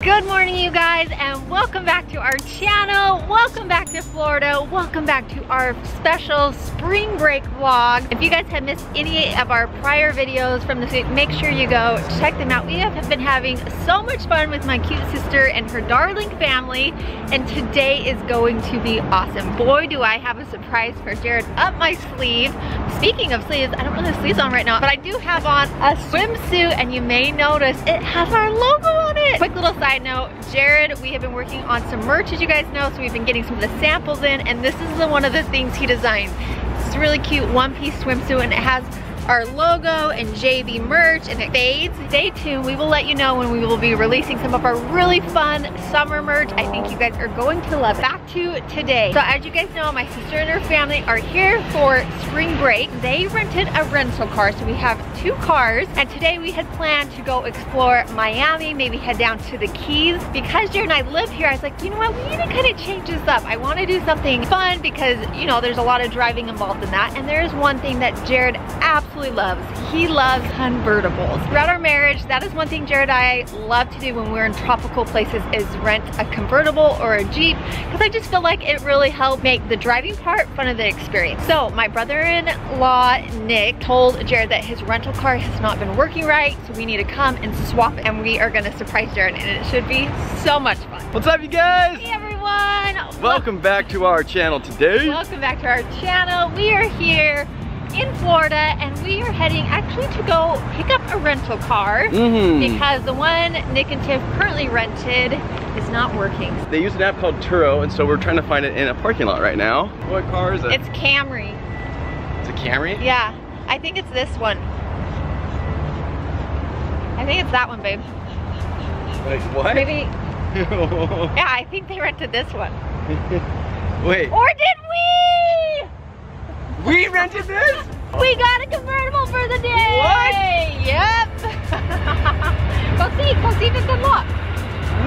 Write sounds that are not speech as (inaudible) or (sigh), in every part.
Good morning you guys and welcome back to our channel. Welcome back to Florida. Welcome back to our special spring break vlog. If you guys have missed any of our prior videos from this week, make sure you go check them out. We have been having so much fun with my cute sister and her darling family and today is going to be awesome. Boy do I have a surprise for Jared up my sleeve. Speaking of sleeves, I don't have sleeves on right now, but I do have on a swimsuit and you may notice it has our logo little side note, Jared, we have been working on some merch as you guys know, so we've been getting some of the samples in and this is the, one of the things he designed. It's really cute one piece swimsuit and it has our logo and JB merch and it fades. Stay tuned, we will let you know when we will be releasing some of our really fun summer merch. I think you guys are going to love it. Back to today. So as you guys know, my sister and her family are here for spring break. They rented a rental car, so we have two cars. And today we had planned to go explore Miami, maybe head down to the Keys. Because Jared and I live here, I was like, you know what, we need to kind of change this up. I want to do something fun because, you know, there's a lot of driving involved in that. And there's one thing that Jared absolutely loves. He loves convertibles. Throughout our marriage, that is one thing Jared and I love to do when we're in tropical places is rent a convertible or a Jeep because I just feel like it really helped make the driving part fun of the experience. So my brother-in-law, Nick, told Jared that his rental car has not been working right, so we need to come and swap it, and we are gonna surprise Jared and it should be so much fun. What's up you guys? Hey everyone! Welcome back to our channel today. Welcome back to our channel. We are here in Florida and we are heading actually to go pick up a rental car Mm -hmm. because the one Nick and Tiff currently rented is not working. They use an app called Turo and so we're trying to find it in a parking lot right now. What car is it? It's Camry. It's a Camry? Yeah, I think it's this one. I think it's that one, babe. Wait, what? Maybe, (laughs) yeah, I think they rented this one. Wait. Or did we? We rented this? We got a convertible for the day! What? Yep! (laughs) go see, go see if it's unlocked.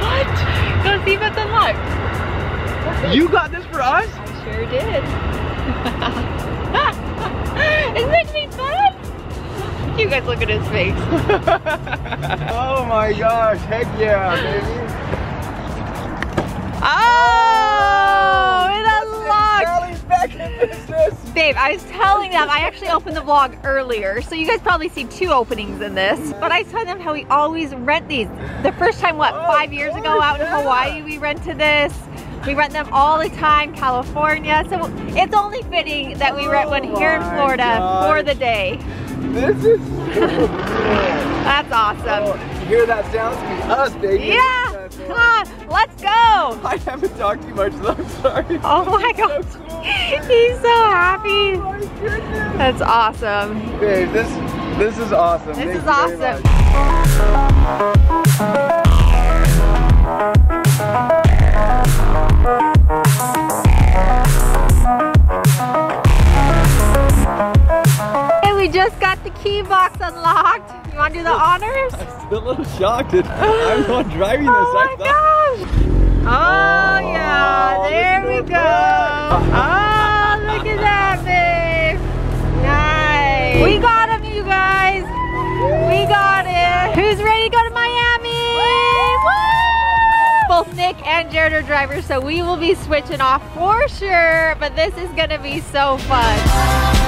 What? Go see if it's unlocked. You got this for us? I sure did. (laughs) Isn't it gonna be fun? You guys look at his face. (laughs) oh my gosh, heck yeah, baby. Babe, I was telling them, I actually opened the vlog earlier, so you guys probably see two openings in this. But I telling them how we always rent these. The first time, what, Oh, five years ago out in. Hawaii, we rented this. We rent them all the time, California. So it's only fitting that we rent one here in oh my Florida for the day. This is so cool. That's awesome. Oh, you hear that sound? It's us, baby. Yeah, That's come awesome. on, let's go. (laughs) I haven't talked too much, so I'm sorry. Oh (laughs) my So cool. (laughs) he's so happy. Oh my goodness. That's awesome. Babe, this this is awesome. This Thank is awesome. Hey, we just got the key box unlocked. You want to do the honors? I'm still a little shocked. I'm not driving this. Oh I my thought. gosh! Oh, oh yeah, Oh, there we go. Oh, look at that, babe. Nice. We got him, you guys. We got it. Who's ready to go to Miami? Woo! Both Nick and Jared are drivers, so we will be switching off for sure. But this is gonna be so fun.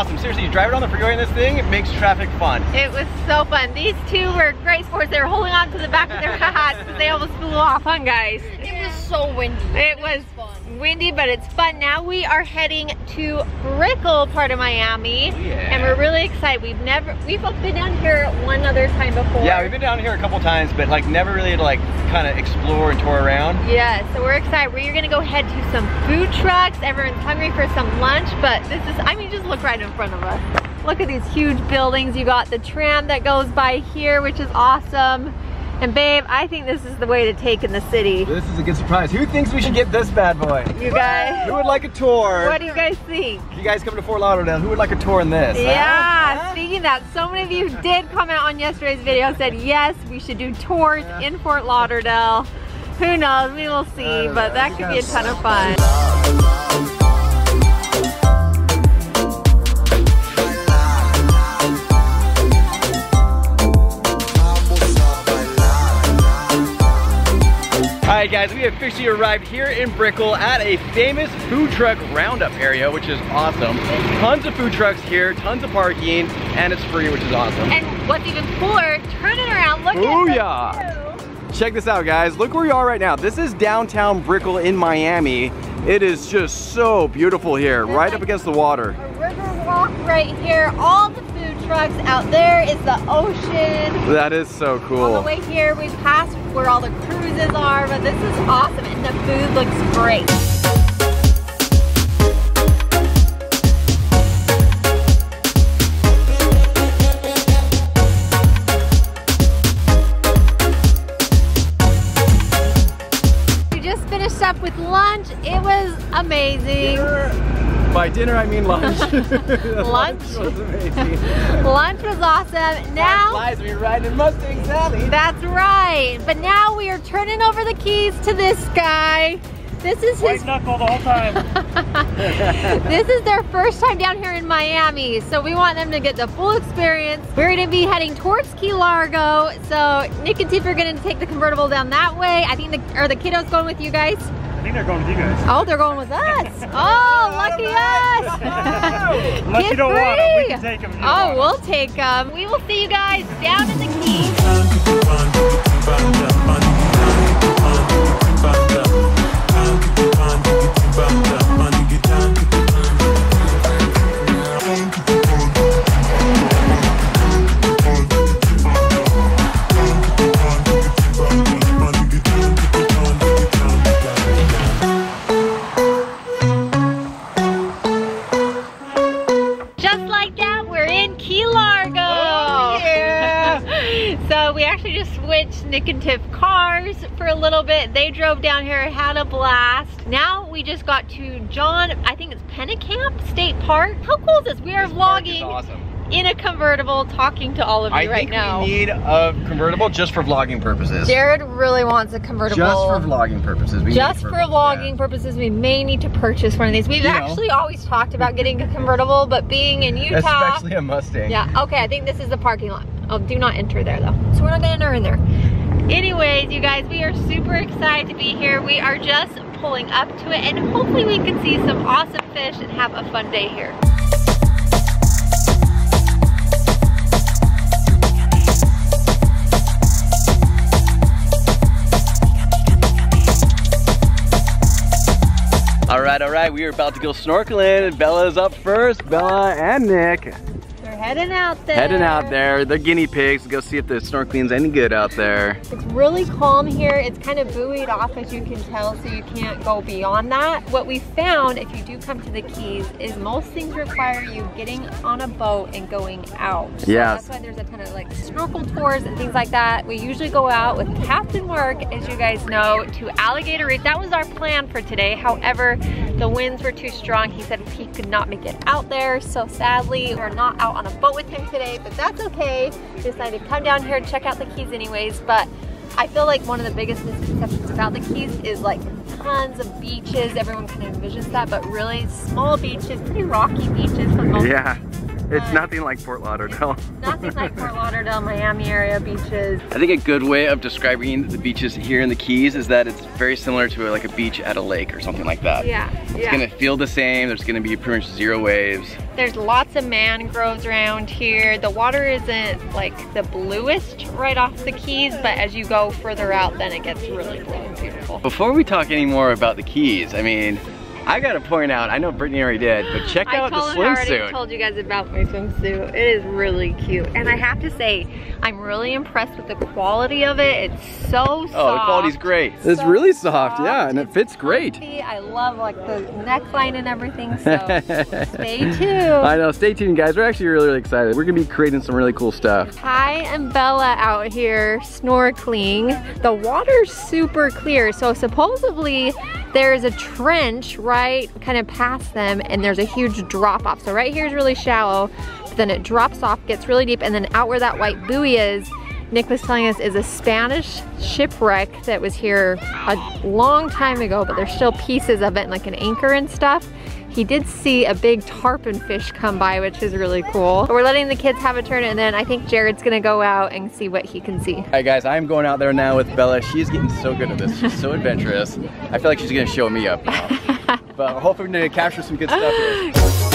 Awesome. Seriously, you drive it on the freeway in this thing, it makes traffic fun. It was so fun. These two were great sports. They were holding on to the back of their (laughs) hats because they almost flew off, huh guys? It was so windy. It was fun. Windy, but it's fun. Now we are heading to Brickell, part of Miami, oh, Yeah. and we're really excited. We've never, we've been down here one other time before. Yeah, we've been down here a couple times, but like never really to like kind of explore and tour around. Yeah, so we're excited. We're gonna go head to some food trucks. Everyone's hungry for some lunch, but this is, I mean, just look right in front of us. Look at these huge buildings. You got the tram that goes by here, which is awesome. And babe, I think this is the way to take in the city. This is a good surprise. Who thinks we should get this bad boy? You guys, Who would like a tour? what do you guys think? You guys come to Fort Lauderdale. Who would like a tour in this? Yeah, Huh? speaking of that, so many of you did comment on yesterday's video, said yes, we should do tours Yeah. in Fort Lauderdale. Who knows, we will see, but know. that could be a ton of fun. Guys, we officially arrived here in Brickell at a famous food truck roundup area, which is awesome. Tons of food trucks here, tons of parking, and it's free, which is awesome. And what's even cooler, turn it around, look Booyah. at this view. Check this out, guys. Look where we are right now. This is downtown Brickell in Miami. It is just so beautiful here, There's right like up against the water. A river walk right here. All the food trucks out there is the ocean. That is so cool. On the way here, we passed where all the cruises are, but this is awesome and the food looks great. We just finished up with lunch. It was amazing. By dinner, I mean lunch. (laughs) Lunch? was amazing. Lunch was awesome. Now, Flies, we riding in Mustang Sally. that's right. But now we are turning over the keys to this guy. This is his knuckle the whole time. (laughs) this is their first time down here in Miami, so we want them to get the full experience. We're gonna be heading towards Key Largo, so Nick and Tiff are gonna take the convertible down that way. I think the, are the kiddos going with you guys? I think they're going with you guys. Oh, they're going with us. Oh, (laughs) lucky us. (laughs) Unless Kid you don't want 'em, we free. can take 'em if you Oh, we'll take them. We will see you guys down in the Keys. Nick and Tiff cars for a little bit. They drove down here, had a blast. Now we just got to John, I think it's Pennekamp State Park. How cool is this? We are This vlogging awesome. in a convertible talking to all of you I right think now. we need a convertible just for vlogging purposes. Jared really wants a convertible. Just for vlogging purposes. We Just for vlogging yeah. purposes, we may need to purchase one of these. We've You know. actually always talked about getting a convertible, but being in (laughs) Utah, Especially a Mustang. Yeah, okay, I think this is the parking lot. Oh, do not enter there though. So we're not gonna enter in there. Anyways, you guys, we are super excited to be here. We are just pulling up to it and hopefully we can see some awesome fish and have a fun day here. All right, all right. We are about to go snorkeling. And Bella's up first. Bella and Nick heading out there. heading out there. They're guinea pigs. Go see if the snorkeling's any good out there. It's really calm here. It's kind of buoyed off as you can tell, so you can't go beyond that. What we found, if you do come to the Keys, is most things require you getting on a boat and going out. So Yes. That's why there's a ton of like snorkel tours and things like that. We usually go out with Captain Work, as you guys know, to Alligator Reef. That was our plan for today. However, the winds were too strong. He said he could not make it out there. So sadly, we're not out on a boat with him today, but that's okay. Decided to come down here and check out the Keys anyways. But I feel like one of the biggest misconceptions about the Keys is like tons of beaches. Everyone kind of envisions that, but really small beaches, pretty rocky beaches for most Yeah. Things. It's But nothing like Fort Lauderdale. Nothing like Fort Lauderdale, Miami area beaches. I think a good way of describing the beaches here in the Keys is that it's very similar to like a beach at a lake or something like that. Yeah, It's yeah. gonna feel the same. There's gonna be pretty much zero waves. There's lots of mangroves around here. The water isn't like the bluest right off the Keys, but as you go further out, then it gets really blue and beautiful. Before we talk any more about the Keys, I mean, I gotta point out, I know Brittany already did, but check out the swimsuit. I already told you guys about my swimsuit. It is really cute. And I have to say, I'm really impressed with the quality of it. It's so soft. Oh, the quality's great. It's So really soft, yeah, and it fits great. comfy. I love like the neckline and everything, so (laughs) stay tuned. I know, stay tuned guys. We're actually really, really excited. We're gonna be creating some really cool stuff. Ty and Bella out here snorkeling. The water's super clear, so supposedly there's a trench right kind of past them and there's a huge drop off. So right here is really shallow, but then it drops off, gets really deep, and then out where that white buoy is, Nick was telling us is a Spanish shipwreck that was here a long time ago, but there's still pieces of it, and like an anchor and stuff. He did see a big tarpon fish come by, which is really cool. But we're letting the kids have a turn and then I think Jared's gonna go out and see what he can see. All right guys, I'm going out there now with Bella. She's getting so good at this. She's so (laughs) adventurous. I feel like she's gonna show me up now. (laughs) but hopefully we're gonna capture some good stuff here. (laughs)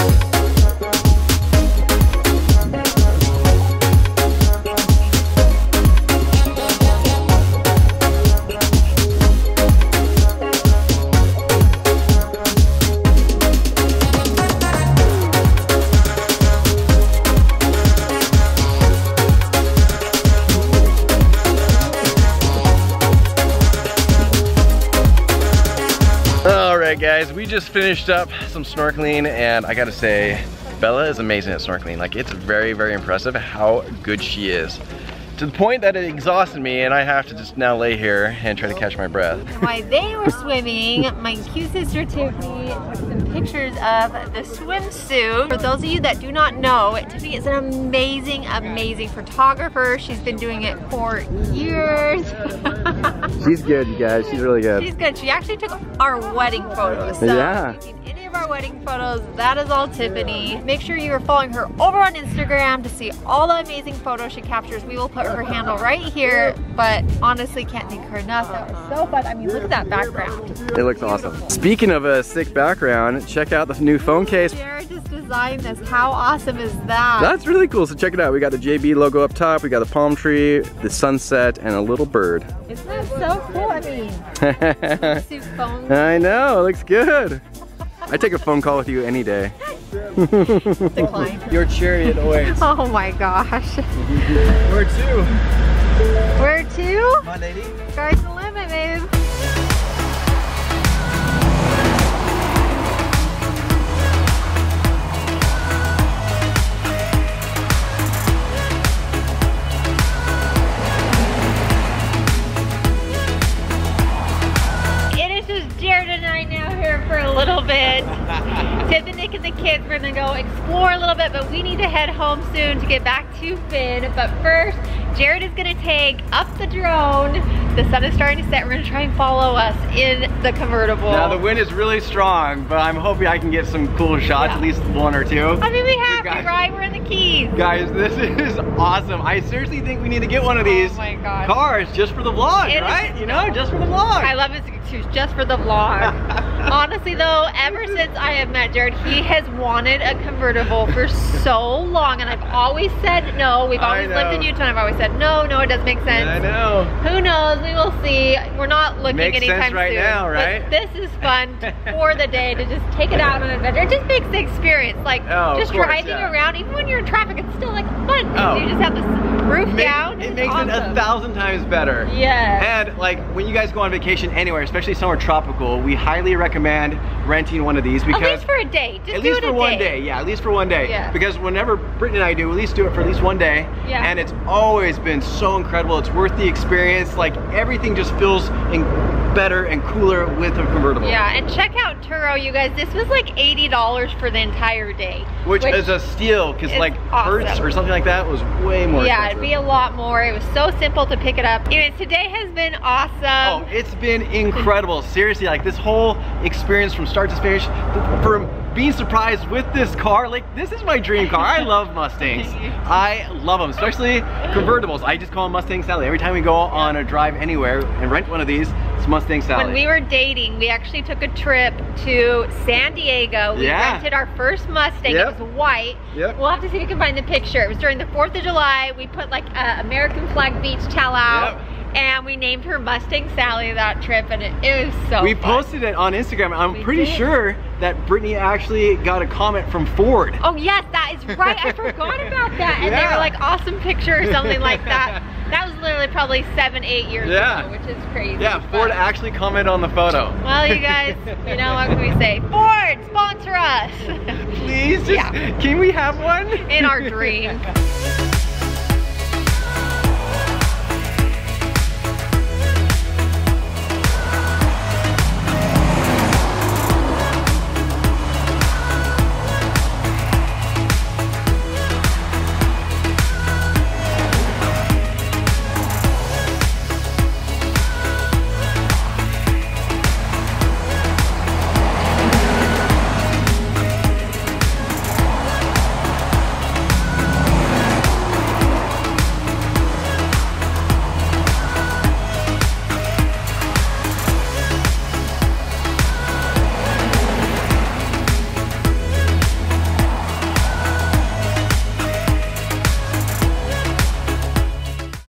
right guys, we just finished up some snorkeling and I gotta say, Bella is amazing at snorkeling. Like it's very, very impressive how good she is. To the point that it exhausted me and I have to just now lay here and try to catch my breath. While they were swimming, my cute sister Tiffany took some pictures of the swimsuit. For those of you that do not know, Tiffany is an amazing, amazing photographer. She's been doing it for years. She's good, you guys. She's really good. She's good. She actually took our wedding photos. So Yeah. If you've seen any of our wedding photos, that is all Tiffany. Make sure you are following her over on Instagram to see all the amazing photos she captures. We will put her handle right here, but honestly can't thank her enough. That was so fun. I mean, look at that background. It looks awesome. Speaking of a sick background, check out the new phone case. Jared just designed this. How awesome is that? That's really cool, so check it out. We got the JB logo up top, we got the palm tree, the sunset, and a little bird. Isn't that so cool? I mean. (laughs) I know, it looks good. I take a phone call with you any day. Decline. Your chariot awaits. (laughs) Oh my gosh. Where to? Where to? My lady. Sky's to get back to Finn. But first, Jared is gonna take up the drone. The sun is starting to set. We're gonna try and follow us in the convertible. Now the wind is really strong, but I'm hoping I can get some cool shots, Yeah. at least one or two. I mean, we have guys- to, right? We're in the Keys. Guys, this is awesome. I seriously think we need to get one of oh these Oh cars just for the vlog, It is- right? You know, just for the vlog. I love excuse just for the vlog. (laughs) Honestly though, ever since I have met Jared, he has wanted a convertible for so long and I've always said no. We've always lived in. Utah and I've always said no, no, it doesn't make sense. I know. Who knows? We will see. We're not looking Makes sense anytime right soon. now, right? But this is fun (laughs) for the day to just take it out on an adventure. It just makes the experience like Oh, just course, driving yeah. around. Even when you're in traffic, it's still like fun. Oh. You just have this roof Make- down. it makes it a thousand times better. Yeah. And like when you guys go on vacation anywhere, especially somewhere tropical, we highly recommend renting one of these At because least for a day. Just at least for one day. Yeah, at least for one day. Yeah. Because whenever Brittany and I do, at least do it for at least one day. Yeah. And it's always been so incredible. It's worth the experience. Like everything just feels in better and cooler with a convertible. Yeah, and check out Turo, you guys. This was like $80 for the entire day. Which, is a steal because like Hertz awesome. or something like that was way more Yeah, expensive. it'd be a lot more. It was so simple to pick it up. Anyways, today has been awesome. Oh, it's been incredible. Seriously, like this whole experience from start to finish, from being surprised with this car, like this is my dream car. I love (laughs) Mustangs. I love them, especially convertibles. I just call them Mustang Sally. Every time we go on a drive anywhere and rent one of these, it's Mustang Sally. When we were dating, we actually took a trip to San Diego. We Yeah. rented our first Mustang. Yep. It was white. Yep. We'll have to see if we can find the picture. It was during the 4th of July. We put like a American flag beach towel out. Yep. And we named her Mustang Sally that trip and it, it was so we fun. posted it on Instagram. I'm We pretty did. sure that Brittany actually got a comment from Ford. Oh yes, that is right. I forgot about that. And they were like awesome picture or something like that. (laughs) That was literally probably seven, eight years Yeah. ago, which is crazy. Yeah, Ford But- actually commented on the photo. Well, you guys, you know what can we say? (laughs) Ford, sponsor us Please, just, Yeah. can we have one? in our dream. (laughs)